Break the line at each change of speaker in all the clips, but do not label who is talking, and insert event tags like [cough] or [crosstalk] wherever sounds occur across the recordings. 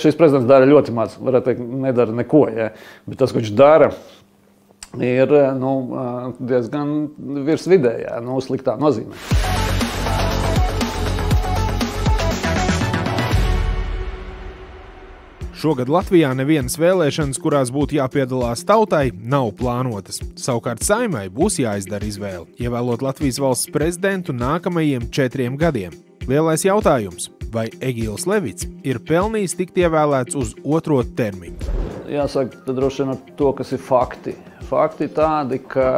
Šis prezidents dara ļoti maz, varētu teikt, nedara neko. Ja? Bet tas, ko viņš dara, ir nu, diezgan virs vidējā, nu, sliktā nozīmē.
Šogad Latvijā nevienas vēlēšanas, kurās būtu jāpiedalās tautai, nav plānotas. Savukārt saimai būs jāizdara izvēle, ievēlot Latvijas valsts prezidentu nākamajiem četriem gadiem. Lielais jautājums vai Egīls Levits ir pelnījis tikt ievēlēts uz otro termiņu.
Jāsaka, tad droši vien ar to, kas ir fakti. Fakti tādi, ka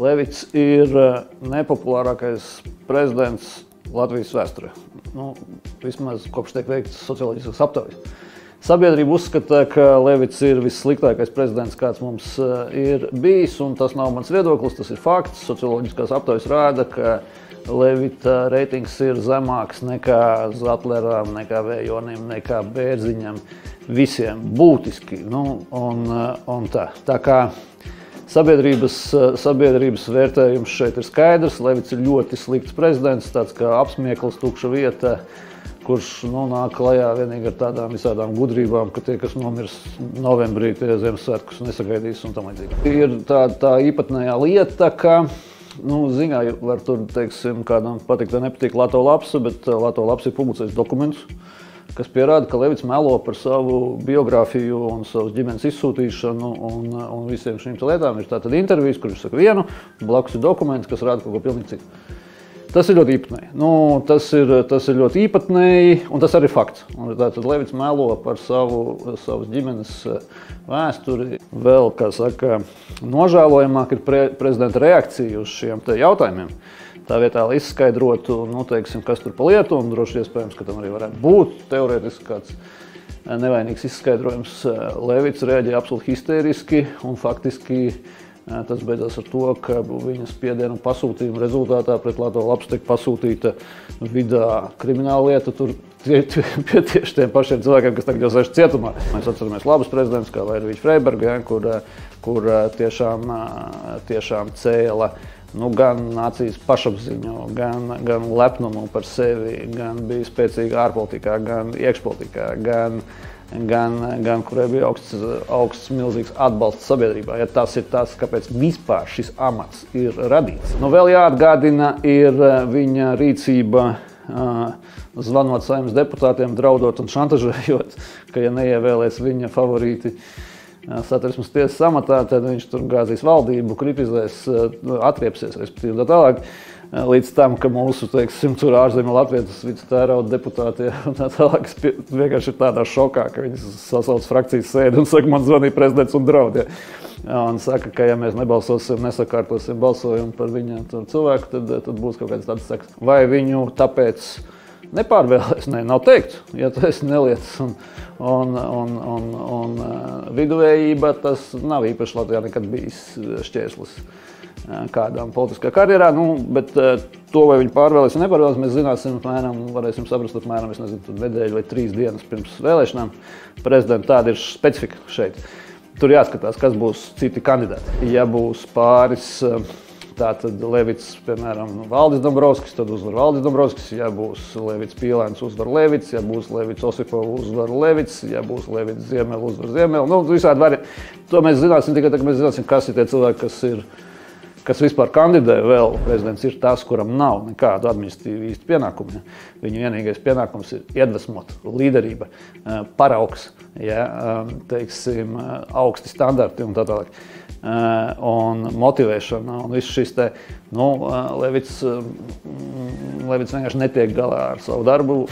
Levits ir eh, nepopulārākais prezidents Latvijas vēsturē. Nu, vismaz kopš tiek veikts socioloģiskas aptaujas. Sabiedrība uzskata, ka Levits ir vissliktākais prezidents, kāds mums eh, ir bijis. Tas nav mans viedoklis, tas ir fakts. Socioloģiskās aptaujas rāda, ka Levita reitings ir zemāks nekā Zatleram, nekā Vējonim, nekā Bērziņam. Visiem būtiski. Nu, un, un tā. tā kā sabiedrības, sabiedrības vērtējums šeit ir skaidrs. Levits ir ļoti slikts prezidents, tāds kā apsmiekls, tukša vieta kurš nu, nāk klajā vienīgi ar tādām visādām gudrībām, ka tie, kas nomirs novembrī, tie Ziemassvētkus nesagaidīs un tam līdzīgi. Ir tā, tā īpatnējā lieta, ka Nu, ziņā var tur, teiksim, kādam patikt vai nepatīk Lato lapsa, bet uh, Lato lapsa ir publicējis dokumentus, kas pierāda, ka Levits melo par savu biogrāfiju un savas ģimenes izsūtīšanu un, un visiem šīm lietām. Ir tātad intervijas, kur viņš saka vienu, blakus ir dokuments, kas rāda kaut ko pilnīgi citu. Tas ir ļoti īpatnēji. Nu, tas, ir, tas ir ļoti īpatnēji, un tas arī ir fakts. Tātad Levits melo par savu, savas ģimenes eh, vēsturi. Vēl, kā saka, nožēlojamāk ir pre, prezidenta reakcija uz šiem jautājumiem. Tā vietā, lai izskaidrotu, nu, teiksim, kas tur pa lietu, un droši iespējams, ka tam arī varētu būt teorētiski kāds eh, nevainīgs izskaidrojums, eh, Levits reaģēja absolūti histēriski un faktiski Tas beidzās ar to, ka viņas spiedienu pasūtījuma rezultātā pret Latvijas labs tiek pasūtīta vidā krimināla lieta. Tur tie, tie, pie tieši tiem pašiem cilvēkiem, kas tagad jau sēž cietumā. Mēs atceramies labus prezidentus, kā Vairvīķa Freiberga, ja, kur, kur tiešām, tiešām cēla nu, gan nācijas pašapziņu, gan, gan lepnumu par sevi, gan bija spēcīga ārpolitikā, gan iekšpolitikā. Gan, gan, gan kurai bija augsts, augsts milzīgs atbalsts sabiedrībā. Ja tas ir tas, kāpēc vispār šis amats ir radīts. Nu, vēl jāatgādina ir eh, viņa rīcība. Uh, zvanot saimnes deputātiem, draudot un šantažējot, ka, ja neievēlēs viņa favorīti uh, satversmes tiesas amatā, tad viņš tur gāzīs valdību, kritizēs, uh, atriepsies, respektīvi tā tālāk. Līdz tam, ka mūsu teiksim, ārzemju latviešu vicetāra deputāti [laughs] un tā tālāk vienkārši ir tādā šokā, ka viņi sasauc frakcijas sēdi un saka, man zvanīja prezidents un draud. Ja. Un saka, ka ja mēs nebalsosim, nesakārtosim balsojumu par viņu cilvēku, tad, tad būs kaut kāds tāds seks. Vai viņu tāpēc nepārvēlēs? Nē, nav teikt, ja tu esi nelietis. Un, un, un, un, un viduvējība tas nav īpaši Latvijā nekad bijis šķērslis kādām politiskā karjerā. Nu, bet to, vai viņi pārvēlēs vai nepārvēlēs, mēs zināsim, apmēram, varēsim saprast, apmēram nezinu, nedēļu vai trīs dienas pirms vēlēšanām. Prezidenta tāda ir specifika šeit. Tur jāskatās, kas būs citi kandidāti. Ja būs pāris Tātad Levits, piemēram, Valdis Dombrovskis, tad uzvar Valdis Dombrovskis, ja būs Levits Pīlēns, uzvar Levits, ja būs Levits Osipovs, uzvar Levits, ja būs Levits Ziemel, uzvar Ziemel. Nu, visādi vari. To mēs zināsim tikai tad, kad mēs zināsim, kas ir tie cilvēki, kas ir kas vispār kandidē vēl prezidents, ir tas, kuram nav nekādu administratīvu īstu pienākumu. Viņa vienīgais pienākums ir iedvesmot, līderība, eh, paraugs, ja, eh, teiksim, eh, augsti standarti un tā tālāk. Un motivēšana un viss šis te, nu, Levits, Levits vienkārši netiek galā ar savu darbu.